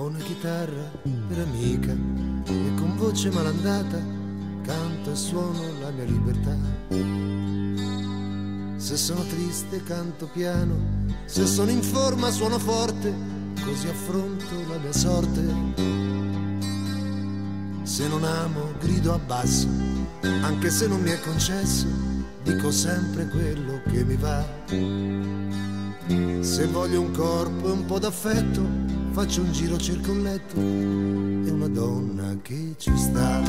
Ho una chitarra per amica e con voce malandata canto e suono la mia libertà. Se sono triste canto piano, se sono in forma suono forte, così affronto la mia sorte. Se non amo grido a basso, anche se non mi è concesso, dico sempre quello che mi va. Se voglio un corpo e un po' d'affetto, faccio un giro, cerco un letto e una donna che ci sta.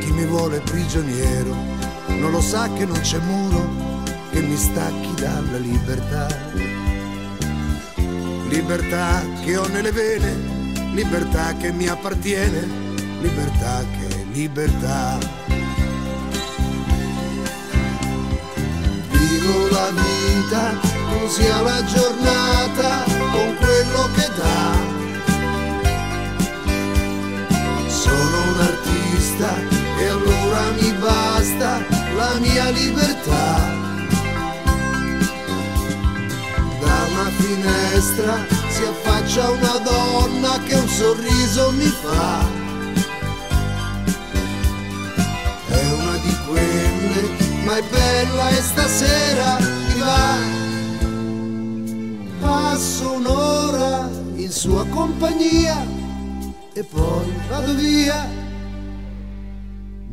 Chi mi vuole prigioniero non lo sa che non c'è muro che mi stacchi dalla libertà. Libertà che ho nelle vene, libertà che mi appartiene, libertà che è libertà. Vivo la vita così alla giornata artista e allora mi basta la mia libertà. Da una finestra si affaccia una donna che un sorriso mi fa. È una di quelle, ma è bella e stasera mi va. Passo un'ora in sua compagnia e poi vado via.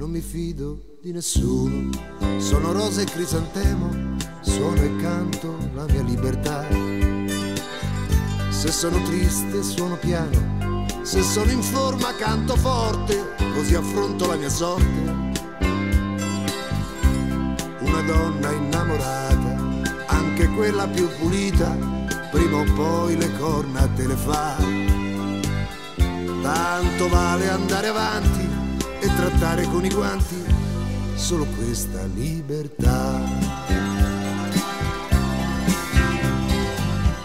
Non mi fido di nessuno, sono rosa e crisantemo, suono e canto la mia libertà. Se sono triste suono piano, se sono in forma canto forte, così affronto la mia sorte. Una donna innamorata, anche quella più pulita, prima o poi le corna te le fa. Tanto vale andare avanti e trattare con i guanti solo questa libertà.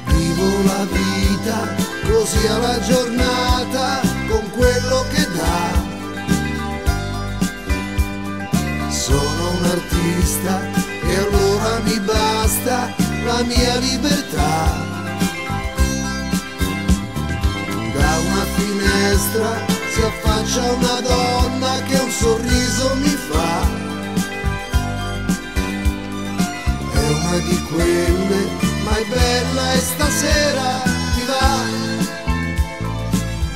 Vivo la vita così alla giornata con quello che dà. Sono un artista e allora mi basta la mia libertà. Da una finestra mezza faccia una donna che un sorriso mi fa. È una di quelle, ma è bella e stasera ti va.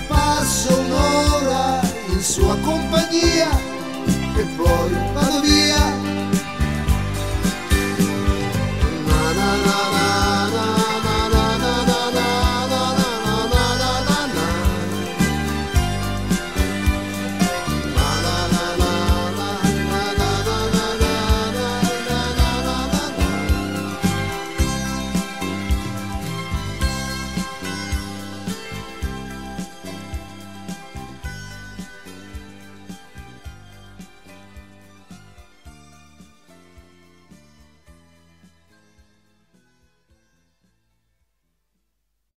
Passo un'ora in sua compagnia e poi vado via.